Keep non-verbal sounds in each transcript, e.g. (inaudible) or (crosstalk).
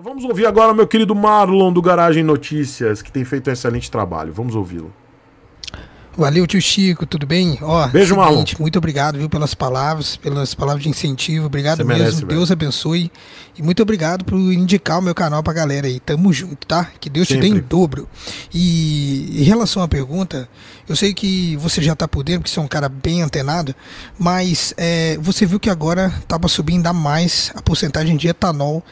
Então vamos ouvir agora meu querido Marlon do Garagem Notícias, que tem feito um excelente trabalho. Vamos ouvi-lo. Valeu, tio Chico, tudo bem? Ó, Beijo, Marlon. Muito obrigado, viu, pelas palavras, pelas palavras de incentivo. Obrigado Você mesmo. Merece, Deus abençoe. E muito obrigado por indicar o meu canal pra galera aí. Tamo junto, tá? Que Deus Sempre. te dê em dobro. E em relação à pergunta, eu sei que você já tá por dentro, porque você é um cara bem antenado, mas é, você viu que agora tá pra subir ainda mais a porcentagem de etanol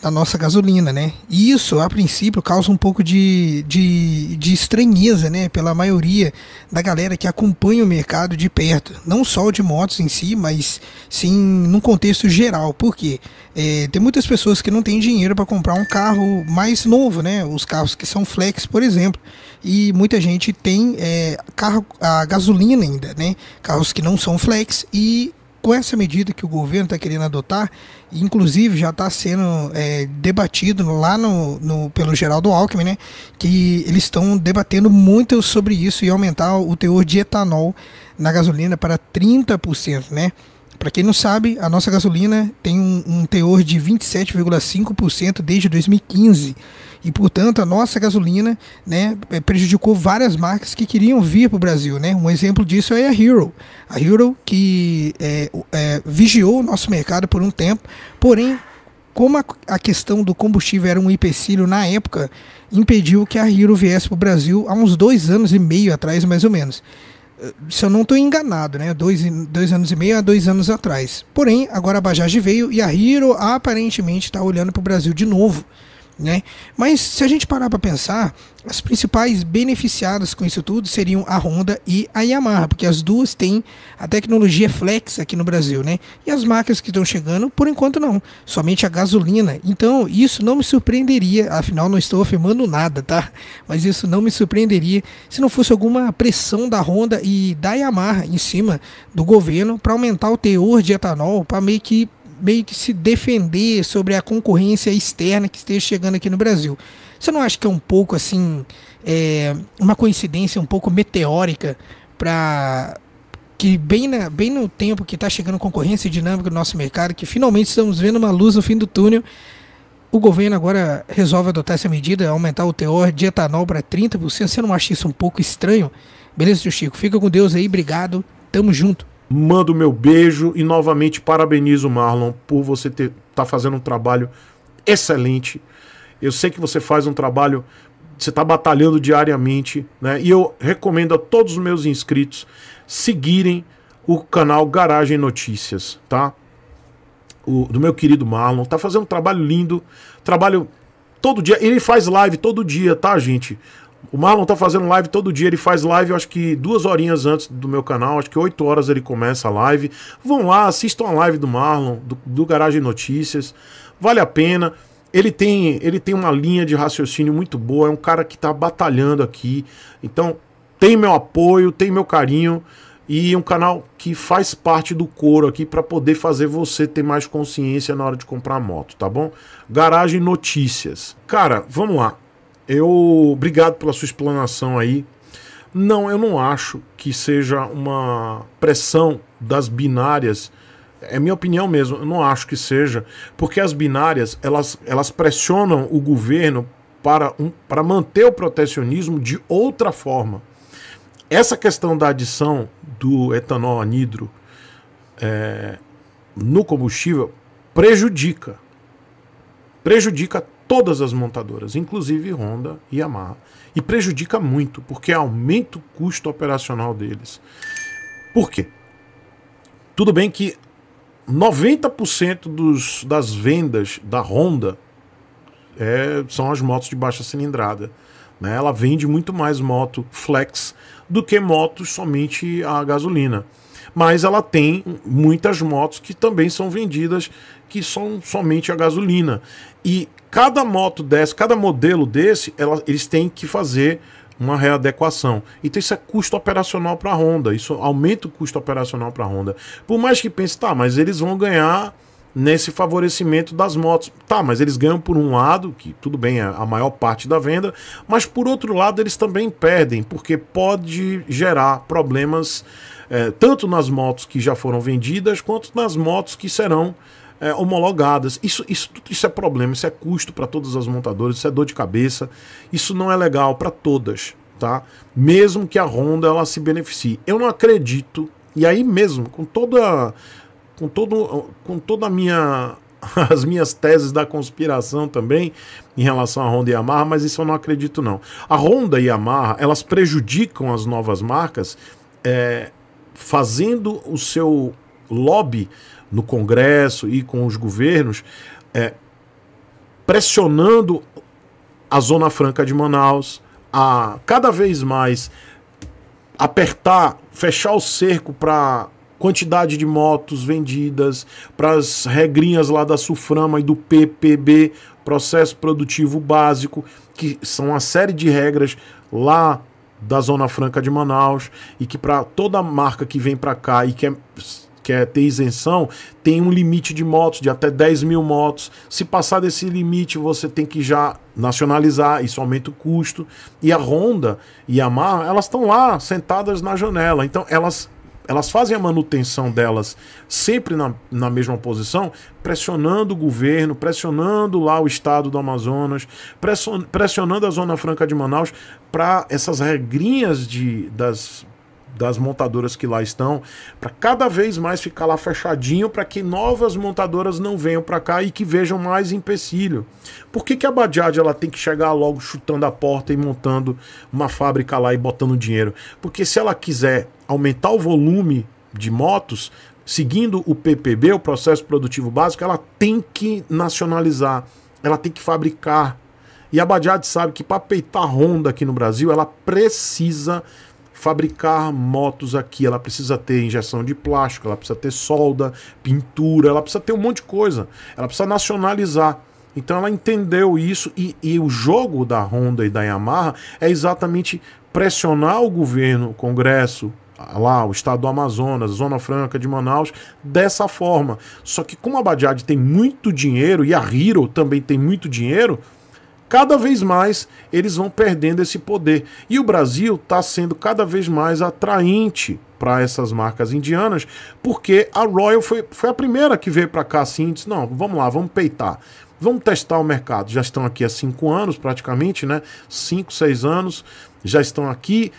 da nossa gasolina, né? E isso, a princípio, causa um pouco de, de, de estranheza, né? Pela maioria da galera que acompanha o mercado de perto. Não só de motos em si, mas sim num contexto geral. Por quê? É, tem muitas pessoas que não têm dinheiro para comprar um carro mais novo, né? Os carros que são flex, por exemplo. E muita gente tem é, carro a gasolina ainda, né? Carros que não são flex e com essa medida que o governo está querendo adotar, inclusive já está sendo é, debatido lá no, no, pelo Geraldo Alckmin, né, que eles estão debatendo muito sobre isso e aumentar o teor de etanol na gasolina para 30%, né? Para quem não sabe, a nossa gasolina tem um, um teor de 27,5% desde 2015 e, portanto, a nossa gasolina né, é, prejudicou várias marcas que queriam vir para o Brasil. Né? Um exemplo disso é a Hero. A Hero que é, é, vigiou o nosso mercado por um tempo, porém, como a, a questão do combustível era um empecilho na época, impediu que a Hero viesse para o Brasil há uns dois anos e meio atrás, mais ou menos se eu não estou enganado, né? Dois, dois anos e meio a dois anos atrás. Porém, agora a Bajaj veio e a Hero aparentemente está olhando para o Brasil de novo. Né? Mas se a gente parar para pensar, as principais beneficiadas com isso tudo seriam a Honda e a Yamaha, porque as duas têm a tecnologia flex aqui no Brasil, né? E as marcas que estão chegando, por enquanto não, somente a gasolina. Então, isso não me surpreenderia, afinal não estou afirmando nada, tá? Mas isso não me surpreenderia se não fosse alguma pressão da Honda e da Yamaha em cima do governo para aumentar o teor de etanol, para meio que meio que se defender sobre a concorrência externa que esteja chegando aqui no Brasil. Você não acha que é um pouco assim, é, uma coincidência um pouco meteórica para que bem, na, bem no tempo que está chegando concorrência dinâmica no nosso mercado, que finalmente estamos vendo uma luz no fim do túnel, o governo agora resolve adotar essa medida, aumentar o teor de etanol para 30%. Você não acha isso um pouco estranho? Beleza, tio Chico? Fica com Deus aí, obrigado, tamo junto. Mando meu beijo e novamente parabenizo Marlon por você estar tá fazendo um trabalho excelente. Eu sei que você faz um trabalho, você está batalhando diariamente, né? E eu recomendo a todos os meus inscritos seguirem o canal Garagem Notícias, tá? O, do meu querido Marlon. Tá fazendo um trabalho lindo, trabalho todo dia. Ele faz live todo dia, tá, gente? O Marlon tá fazendo live todo dia, ele faz live, eu acho que duas horinhas antes do meu canal, acho que oito horas ele começa a live. Vão lá, assistam a live do Marlon, do, do Garagem Notícias, vale a pena. Ele tem, ele tem uma linha de raciocínio muito boa, é um cara que tá batalhando aqui. Então, tem meu apoio, tem meu carinho e um canal que faz parte do coro aqui para poder fazer você ter mais consciência na hora de comprar moto, tá bom? Garagem Notícias. Cara, vamos lá. Eu obrigado pela sua explanação aí. Não, eu não acho que seja uma pressão das binárias. É minha opinião mesmo, eu não acho que seja, porque as binárias elas, elas pressionam o governo para, um, para manter o protecionismo de outra forma. Essa questão da adição do etanol anidro é, no combustível prejudica. Prejudica todas as montadoras, inclusive Honda e Yamaha. E prejudica muito, porque aumenta o custo operacional deles. Por quê? Tudo bem que 90% dos, das vendas da Honda é, são as motos de baixa cilindrada. Né? Ela vende muito mais moto flex do que motos somente a gasolina. Mas ela tem muitas motos que também são vendidas que são somente a gasolina. E cada moto dessa, cada modelo desse, ela, eles têm que fazer uma readequação. Então isso é custo operacional para a Honda, isso aumenta o custo operacional para a Honda. Por mais que pense, tá, mas eles vão ganhar nesse favorecimento das motos. Tá, mas eles ganham por um lado, que tudo bem, é a maior parte da venda, mas por outro lado eles também perdem, porque pode gerar problemas é, tanto nas motos que já foram vendidas, quanto nas motos que serão é, homologadas. Isso, isso, isso é problema, isso é custo para todas as montadoras, isso é dor de cabeça. Isso não é legal para todas, tá? Mesmo que a Honda ela se beneficie. Eu não acredito, e aí mesmo, com toda com todo com toda a minha (laughs) as minhas teses da conspiração também em relação à Honda e Yamaha, mas isso eu não acredito não. A Honda e a Yamaha, elas prejudicam as novas marcas é, fazendo o seu lobby no Congresso e com os governos, é, pressionando a Zona Franca de Manaus a cada vez mais apertar, fechar o cerco para quantidade de motos vendidas, para as regrinhas lá da Suframa e do PPB, processo produtivo básico, que são uma série de regras lá da Zona Franca de Manaus e que para toda marca que vem para cá e quer, quer ter isenção, tem um limite de motos de até 10 mil motos. Se passar desse limite, você tem que já nacionalizar, isso aumenta o custo. E a Honda e a Yamaha, elas estão lá sentadas na janela. Então elas elas fazem a manutenção delas sempre na, na mesma posição, pressionando o governo, pressionando lá o estado do Amazonas, pressionando a Zona Franca de Manaus para essas regrinhas de, das das montadoras que lá estão, para cada vez mais ficar lá fechadinho para que novas montadoras não venham para cá e que vejam mais empecilho. Por que, que a Bajaj ela tem que chegar logo chutando a porta e montando uma fábrica lá e botando dinheiro? Porque se ela quiser aumentar o volume de motos, seguindo o PPB, o processo produtivo básico, ela tem que nacionalizar, ela tem que fabricar. E a Bajaj sabe que para peitar Honda aqui no Brasil, ela precisa fabricar motos aqui. Ela precisa ter injeção de plástico, ela precisa ter solda, pintura, ela precisa ter um monte de coisa. Ela precisa nacionalizar. Então ela entendeu isso e, e o jogo da Honda e da Yamaha é exatamente pressionar o governo, o Congresso, lá, o estado do Amazonas, Zona Franca de Manaus, dessa forma. Só que como a Bajaj tem muito dinheiro e a Hero também tem muito dinheiro, cada vez mais eles vão perdendo esse poder. E o Brasil está sendo cada vez mais atraente para essas marcas indianas, porque a Royal foi, foi a primeira que veio para cá assim e disse: não, vamos lá, vamos peitar. Vamos testar o mercado. Já estão aqui há cinco anos, praticamente, né? Cinco, seis anos, já estão aqui.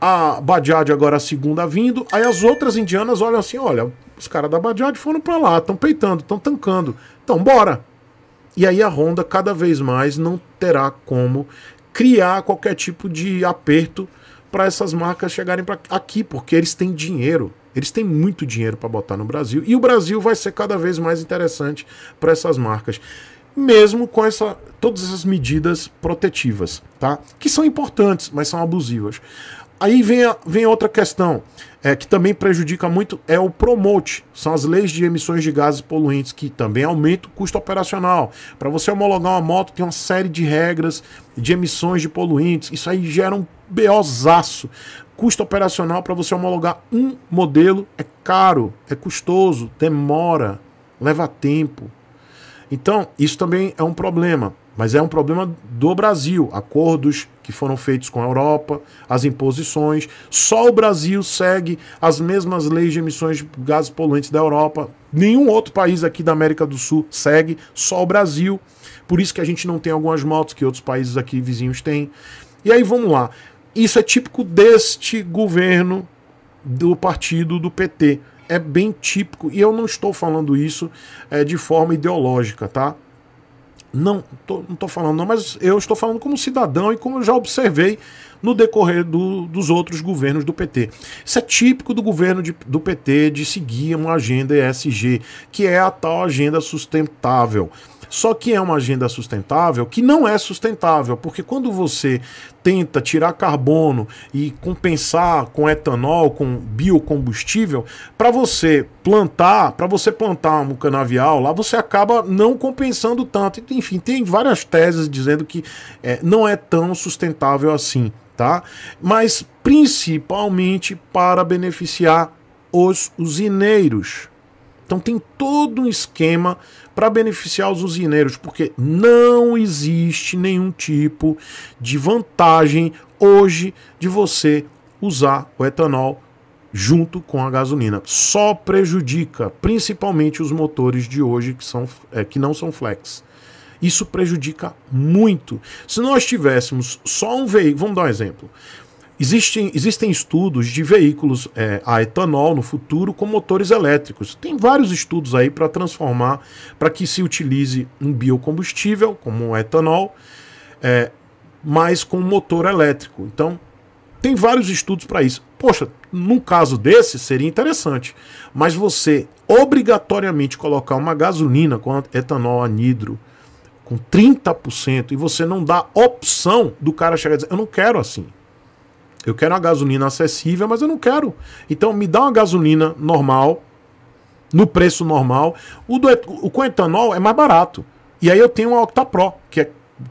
A Bajaj agora a segunda vindo. Aí as outras indianas olham assim: olha, os caras da Bajaj foram para lá, estão peitando, estão tancando. Então, bora. E aí a Honda cada vez mais não terá como criar qualquer tipo de aperto para essas marcas chegarem aqui, porque eles têm dinheiro. Eles têm muito dinheiro para botar no Brasil e o Brasil vai ser cada vez mais interessante para essas marcas, mesmo com essa, todas essas medidas protetivas, tá? Que são importantes, mas são abusivas. Aí vem, a, vem outra questão, é, que também prejudica muito, é o promote. São as leis de emissões de gases poluentes, que também aumentam o custo operacional. Para você homologar uma moto, tem uma série de regras de emissões de poluentes. Isso aí gera um beozaço. Custo operacional para você homologar um modelo é caro, é custoso, demora, leva tempo. Então, isso também é um problema. Mas é um problema do Brasil. Acordos que foram feitos com a Europa, as imposições. Só o Brasil segue as mesmas leis de emissões de gases poluentes da Europa. Nenhum outro país aqui da América do Sul segue, só o Brasil. Por isso que a gente não tem algumas motos que outros países aqui vizinhos têm. E aí vamos lá. Isso é típico deste governo do partido do PT. É bem típico. E eu não estou falando isso é, de forma ideológica, tá? Não, tô, não estou falando, não, mas eu estou falando como cidadão e como eu já observei no decorrer do, dos outros governos do PT. Isso é típico do governo de, do PT de seguir uma agenda ESG, que é a tal agenda sustentável. Só que é uma agenda sustentável que não é sustentável, porque quando você tenta tirar carbono e compensar com etanol, com biocombustível, para você plantar, para você plantar um canavial lá, você acaba não compensando tanto. Enfim, tem várias teses dizendo que é, não é tão sustentável assim, tá? Mas principalmente para beneficiar os usineiros. Então tem todo um esquema para beneficiar os usineiros, porque não existe nenhum tipo de vantagem hoje de você usar o etanol junto com a gasolina. Só prejudica, principalmente os motores de hoje que, são, é, que não são flex. Isso prejudica muito. Se nós tivéssemos só um veículo, vamos dar um exemplo. Existem, existem estudos de veículos é, a etanol no futuro com motores elétricos. Tem vários estudos aí para transformar, para que se utilize um biocombustível, como o etanol, é, mas com motor elétrico. Então, tem vários estudos para isso. Poxa, num caso desse seria interessante. Mas você obrigatoriamente colocar uma gasolina com etanol anidro com 30% e você não dá opção do cara chegar e dizer: Eu não quero assim. Eu quero uma gasolina acessível, mas eu não quero. Então me dá uma gasolina normal, no preço normal. O, do, o com etanol é mais barato. E aí eu tenho uma Octa Pro, que é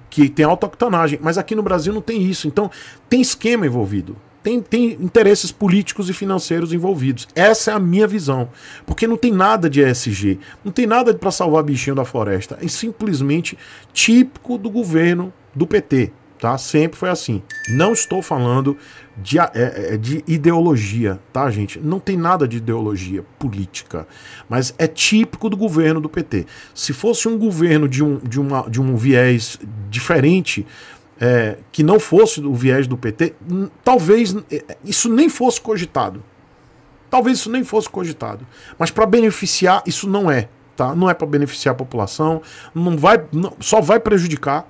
que tem alta octanagem, mas aqui no Brasil não tem isso. Então, tem esquema envolvido. Tem, tem interesses políticos e financeiros envolvidos. Essa é a minha visão. Porque não tem nada de ESG, não tem nada para salvar bichinho da floresta. É simplesmente típico do governo do PT. Tá? Sempre foi assim. Não estou falando de, é, é, de ideologia, tá, gente? Não tem nada de ideologia política, mas é típico do governo do PT. Se fosse um governo de um, de uma, de um viés diferente, é, que não fosse o viés do PT, talvez é, isso nem fosse cogitado. Talvez isso nem fosse cogitado. Mas para beneficiar, isso não é. Tá? Não é para beneficiar a população, não vai, não, só vai prejudicar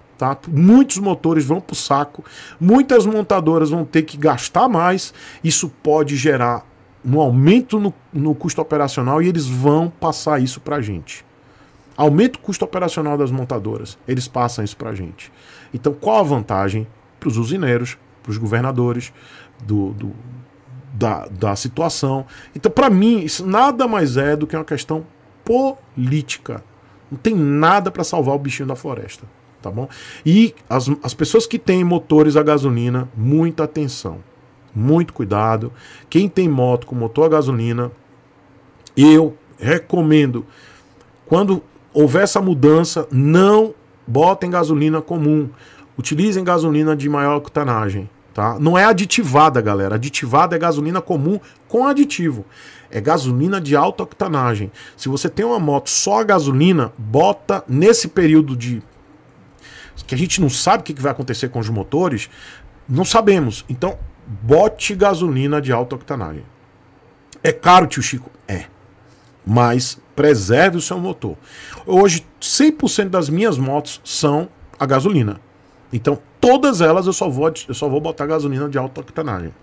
Muitos motores vão para o saco, muitas montadoras vão ter que gastar mais. Isso pode gerar um aumento no, no custo operacional e eles vão passar isso para a gente. Aumenta o custo operacional das montadoras, eles passam isso para a gente. Então, qual a vantagem para os usineiros, para os governadores do, do, da, da situação? Então, para mim, isso nada mais é do que uma questão política. Não tem nada para salvar o bichinho da floresta tá bom? E as, as pessoas que têm motores a gasolina, muita atenção, muito cuidado. Quem tem moto com motor a gasolina, eu recomendo, quando houver essa mudança, não botem gasolina comum. Utilizem gasolina de maior octanagem. Tá? Não é aditivada, galera. Aditivada é gasolina comum com aditivo. É gasolina de alta octanagem. Se você tem uma moto só a gasolina, bota nesse período de que a gente não sabe o que vai acontecer com os motores, não sabemos. Então, bote gasolina de alta octanagem. É caro, tio Chico? É. Mas preserve o seu motor. Hoje, 100% das minhas motos são a gasolina. Então, todas elas eu só vou, eu só vou botar gasolina de alta octanagem.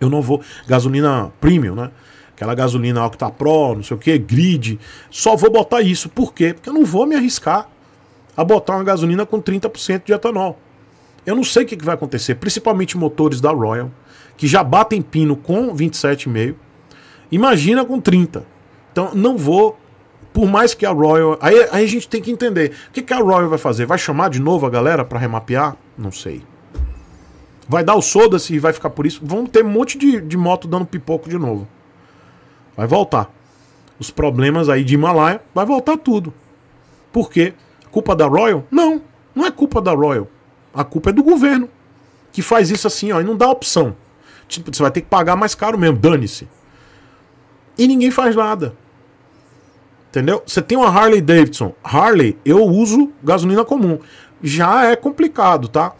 Eu não vou. Gasolina premium, né? Aquela gasolina Octa Pro, não sei o que, grid. Só vou botar isso. Por quê? Porque eu não vou me arriscar a botar uma gasolina com 30% de etanol. Eu não sei o que, vai acontecer, principalmente motores da Royal, que já batem pino com 27,5. Imagina com 30. Então não vou, por mais que a Royal. Aí, aí a gente tem que entender. O que, que a Royal vai fazer? Vai chamar de novo a galera para remapear? Não sei. Vai dar o soda se vai ficar por isso. Vamos ter um monte de, de moto dando pipoco de novo. Vai voltar. Os problemas aí de Himalaia, vai voltar tudo. Por quê? Culpa da Royal? Não, não é culpa da Royal. A culpa é do governo, que faz isso assim, ó, e não dá opção. Tipo, você vai ter que pagar mais caro mesmo, dane-se. E ninguém faz nada. Entendeu? Você tem uma Harley Davidson. Harley, eu uso gasolina comum. Já é complicado, tá?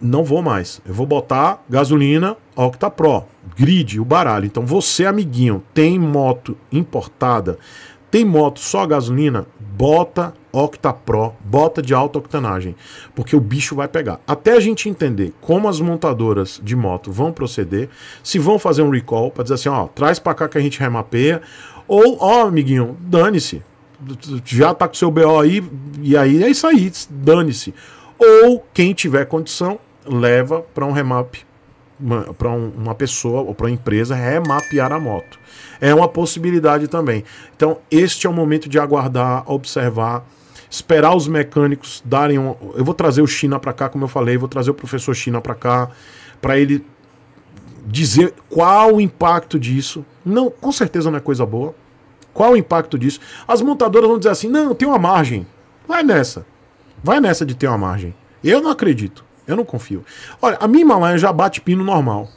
Não vou mais. Eu vou botar gasolina Octa Pro, grid, o baralho. Então você, amiguinho, tem moto importada, tem moto só gasolina, bota Octa Pro, bota de alta octanagem, porque o bicho vai pegar. Até a gente entender como as montadoras de moto vão proceder, se vão fazer um recall para dizer assim, ó, traz para cá que a gente remapeia, ou, ó, amiguinho, dane-se. Já tá com seu BO aí, e aí é isso aí, dane-se. Ou quem tiver condição, leva para um remap, para um, uma pessoa ou para uma empresa remapear a moto. É uma possibilidade também. Então, este é o momento de aguardar, observar esperar os mecânicos darem um. Eu vou trazer o China para cá, como eu falei, vou trazer o professor China para cá, para ele dizer qual o impacto disso. Não, com certeza não é coisa boa. Qual o impacto disso? As montadoras vão dizer assim: não, tem uma margem. Vai nessa. Vai nessa de ter uma margem. Eu não acredito. Eu não confio. Olha, a minha Himalaia já bate pino normal.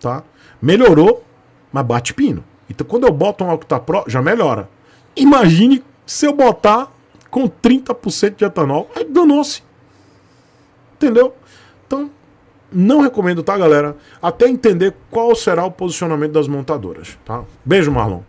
Tá? Melhorou, mas bate pino. Então quando eu boto um Octa Pro, já melhora. Imagine se eu botar com 30% de etanol, aí danou-se. Entendeu? Então, não recomendo, tá, galera? Até entender qual será o posicionamento das montadoras, tá? Beijo, Marlon.